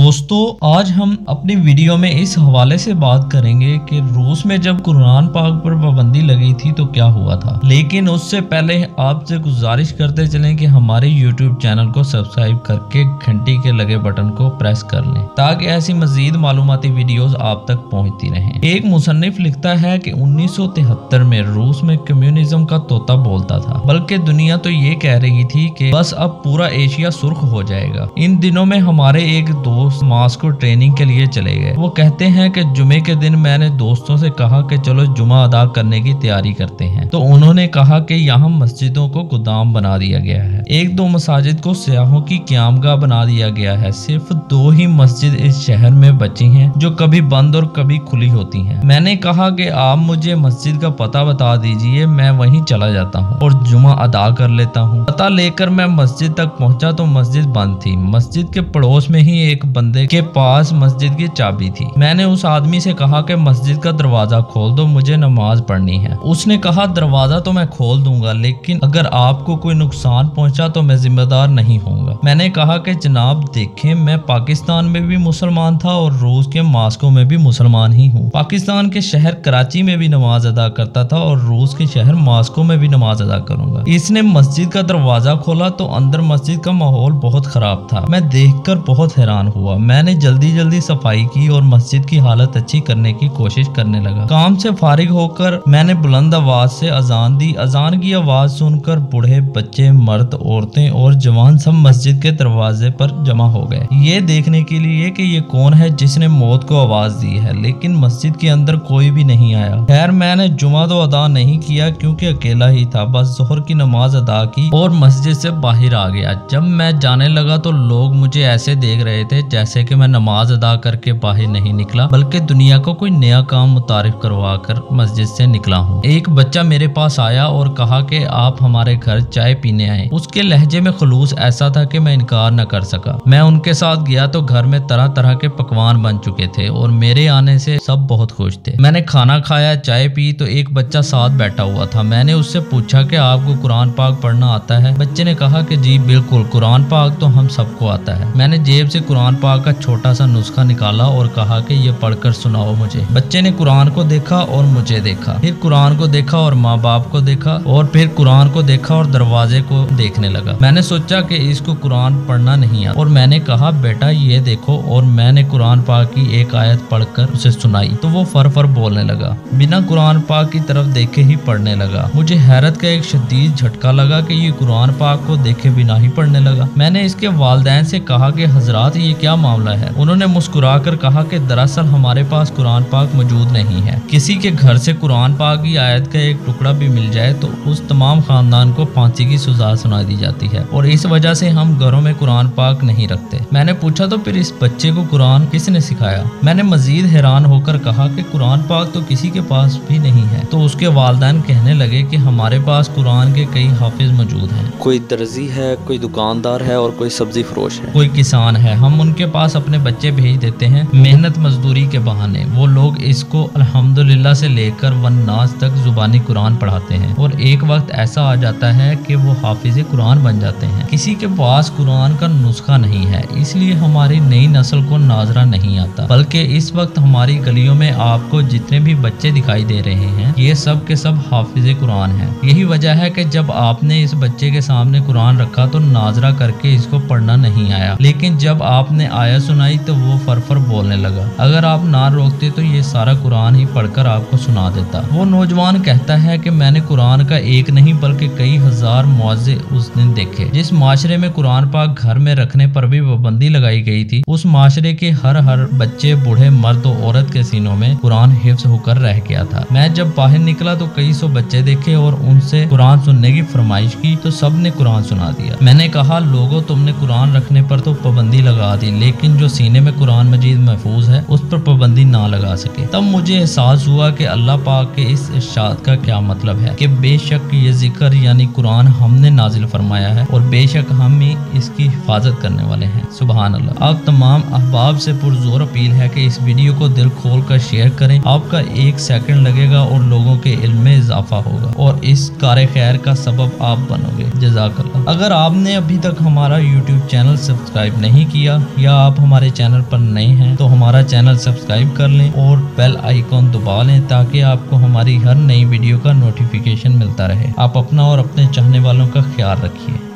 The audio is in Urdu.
دوستو، آج ہم اپنی ویڈیو میں اس حوالے سے بات کریں گے کہ روس میں جب قرآن پاک پر پابندی لگی تھی تو کیا ہوا تھا۔ لیکن اس سے پہلے آپ سے گزارش کرتے چلیں کہ ہمارے یوٹیوب چینل کو سبسکرائب کر کے گھنٹی کے لگے بٹن کو پریس کر لیں تاکہ ایسی مزید معلوماتی ویڈیوز آپ تک پہنچتی رہیں۔ ایک مصنف لکھتا ہے کہ انیس سو تہتر میں روس میں کمیونزم کا توتا بولتا تھا، بلکہ دنیا تو یہ کہہ رہی تھی کہ بس اب پورا ایشیا سرخ ہو جائے گا۔ ان دنوں میں ہمارے ایک دوست ماسکو ٹریننگ کے لیے چلے گئے۔ وہ کہتے ہیں کہ جمعے کے دن میں نے دوستوں سے کہا کہ چلو جمعہ ادا کرنے کی تیاری کرتے ہیں۔ تو انہوں نے کہا کہ یہاں مسجدوں کو گودام بنا دیا گیا ہے۔ ایک دو مساجد کو سیاحوں کی قیام گاہ بنا دیا گیا ہے۔ صرف دو ہی مسجد اس شہر میں بچی ہیں جو کبھی بند اور کبھی کھلی ہوتی ہیں۔ میں نے کہا کہ آپ مجھے مسجد کا پتہ بتا دیجیے، میں وہیں چلا جاتا ہوں اور جمعہ ادا کر لیتا ہوں۔ پتہ لے کر میں مسجد تک پہنچا تو مسجد بند تھی۔ مسجد کے پڑوس میں ہی ایک بندے کے پاس مسجد کی چابی تھی۔ میں نے اس آدمی سے کہا کہ مسجد کا دروازہ کھول دو، مجھے نماز پڑھنی ہے۔ اس نے کہا، دروازہ تو میں کھول دوں گا، لیکن اگر آپ کو کوئی نقصان پہنچا تو میں ذمہ دار نہیں ہوں گا۔ میں نے کہا کہ، جناب، دیکھیں، میں پاکستان میں بھی مسلمان تھا اور روس کے ماسکو میں بھی مسلمان ہی ہوں۔ پاکستان کے شہر کراچی میں بھی نماز ادا کرتا تھا اور روس کے شہر ماسکو میں بھی نماز ادا کروں گا۔ اس نے مسجد کا دروازہ کھولا تو اندر مسجد کا ماحول بہت خراب تھا۔ میں دیکھ کر بہت حیران ہوا۔ میں نے جلدی جلدی صفائی کی اور مسجد کی حالت اچھی کرنے کی کوشش کرنے لگا۔ کام سے فارغ ہو کر میں نے بلند آواز سے اذان دی۔ اذان کی آواز سن کر بڑھے بچے، مرد، عورتیں اور جوان سب مسجد کے دروازے پر جمع ہو گئے۔ یہ دیکھنے کے لیے کہ یہ کون ہے جس نے موت کو آواز دی ہے، لیکن مسجد کے اندر کوئی بھی نہیں آیا۔ خیر، میں نے جمعہ تو ادا نہیں کیا کیونکہ اکیلا ہی تھا۔ بس ظہر کی نماز ادا کی اور مسجد سے باہر آ گیا۔ جب میں جانے لگا تو لوگ مجھے ایسے دیکھ رہے تھے جیسے کہ میں نماز ادا کر کے باہر نہیں نکلا، بلکہ دنیا کو کوئی نیا کام متعارف کروا کر مسجد سے نکلا ہوں۔ ایک بچہ میرے پاس آیا اور کہا کہ آپ ہمارے گھر چائے پینے آئے اس کے لہجے میں خلوص ایسا تھا کہ میں انکار نہ کر سکا۔ میں ان کے ساتھ گیا تو گھر میں طرح طرح کے پکوان بن چکے تھے اور میرے آنے سے سب بہت خوش تھے۔ میں نے کھانا کھایا، چائے پی تو ایک بچہ ساتھ بیٹھا ہوا تھا۔ میں نے اس سے پوچھا کہ آپ کو قرآن پاک پڑھنا آتا ہے؟ بچے نے کہا کہ جی بالکل، قرآن پاک تو ہم سب کو آتا ہے۔ میں نے جیب سے قرآن پاک کا چھوٹا سا نسخہ نکالا اور کہا کہ یہ پڑھ کر سناؤ مجھے۔ بچے نے قرآن کو دیکھا اور مجھے دیکھا۔ پھر قرآن کو دیکھا اور ماں باپ کو دیکھا اور پھر قرآن کو دیکھا اور دروازے کو دیکھنے لگا۔ میں نے سوچا کہ اس کو قرآن پڑھنا نہیں آتا اور میں نے کہا، بیٹا، یہ دیکھو اور میں نے قرآن پاک کی ایک آیت پڑھ کر اسے سنائی۔ تو وہ فر فر بولنے لگا۔ بنا قرآن پاک کی طرف دیکھے ہی پڑھنے لگا۔ مجھے حیرت کا ایک شدید جھٹکا لگا کہ یہ قرآن پاک کو دیکھے بنا ہی پڑھنے لگا۔ میں نے اس کے والدین سے کہا کہ حضرات، یہ کیا معاملہ ہے؟ انہوں نے مسکرا کر کہا کہ دراصل ہمارے پاس قرآن پاک موجود نہیں ہے۔ کسی کے گھر سے قرآن پاک کی آیت کا ایک ٹکڑا بھی مل جائے تو اس تمام خاندان کو پھانسی کی سزا سنا دی جاتی ہے۔ اور اس وجہ سے ہم گھروں میں قرآن پاک نہیں رکھتے۔ میں نے پوچھا تو پھر اس بچے کو قرآن کس نے سکھایا؟ میں نے مزید حیران ہو کر کہا کہ قرآن پاک تو کسی کے پاس بھی نہیں ہے۔ تو اس کے والدین کہنے لگے کہ ہمارے پاس قرآن کے کئی حافظ موجود ہیں۔ کوئی درزی ہے کوئی دکاندار ہے اور کوئی سبزی فروش ہے۔ کوئی کسان ہے۔ ہم ان کے پاس اپنے بچے بھیج دیتے ہیں محنت مزدوری کے بہانے۔ وہ لوگ اس کو الحمدللہ سے لے کر ون ناز تک زبانی قرآن پڑھاتے ہیں اور ایک وقت ایسا آ جاتا ہے کہ وہ حافظ قرآن بن جاتے ہیں۔ کسی کے پاس قرآن کا نسخہ نہیں ہے، اس لیے ہماری نئی نسل کو ناظرہ نہیں آتا۔ بلکہ اس وقت ہماری گلیوں میں آپ کو جتنے بھی بچے دکھائی دے رہے ہیں، یہ سب کے سب حافظ قرآن ہیں۔ یہی وجہ ہے کہ جب آپ نے اس بچے کے سامنے قرآن رکھا تو ناظرہ کر کے اس کو پڑھنا نہیں آیا۔ لیکن جب آپ نے آیا سنائی تو وہ فرفر بولنے لگا۔ اگر آپ نہ روکتے تو یہ سارا قرآن ہی پڑھ کر آپ کو سنا دیتا۔ وہ نوجوان کہتا ہے کہ میں نے قرآن کا ایک نہیں بلکہ کئی ہزار معاوضے اس دن دیکھے۔ جس معاشرے میں قرآن پاک گھر میں رکھنے پر بھی پابندی لگائی گئی تھی، اس معاشرے کے ہر ہر بچے، بوڑھے، مرد و عورت کے سینوں میں قرآن حفظ ہو کر رہ گیا تھا۔ میں جب باہر نکلا تو کئی سو بچے دیکھے اور ان سے قرآن سننے کی فرمائش کی تو سب نے قرآن سنا دیا۔ میں نے کہا لوگوں تم نے قرآن رکھنے پر تو پابندی لگا دی، لیکن جو سینے میں قرآن مجید محفوظ ہے، اس پر پابندی نہ لگا سکے۔ تب مجھے احساس ہوا کہ اللہ پاک کے اس ارشاد کا کیا مطلب ہے کہ بے شک یہ ذکر یعنی قرآن ہم نے نازل فرمایا ہے اور بے شک ہم ہی اس کی حفاظت کرنے والے ہیں۔ سبحان اللہ۔ آپ تمام احباب سے پرزور اپیل ہے کہ اس ویڈیو کو دل کھول کر شیئر کریں۔ آپ کا ایک سیکنڈ لگے گا اور لوگوں کے علم میں اضافہ ہوگا اور اس کار خیر کا سبب آپ بنو گے۔ جزاک اللہ۔ اگر آپ نے ابھی تک ہمارا یوٹیوب چینل سبسکرائب نہیں کیا یا آپ ہمارے چینل پر نئے ہیں تو ہمارا چینل سبسکرائب کر لیں اور بیل آئیکن دبا لیں تاکہ آپ کو ہماری ہر نئی ویڈیو کا نوٹیفیکیشن ملتا رہے آپ اپنا اور اپنے چاہنے والوں کا خیال رکھیے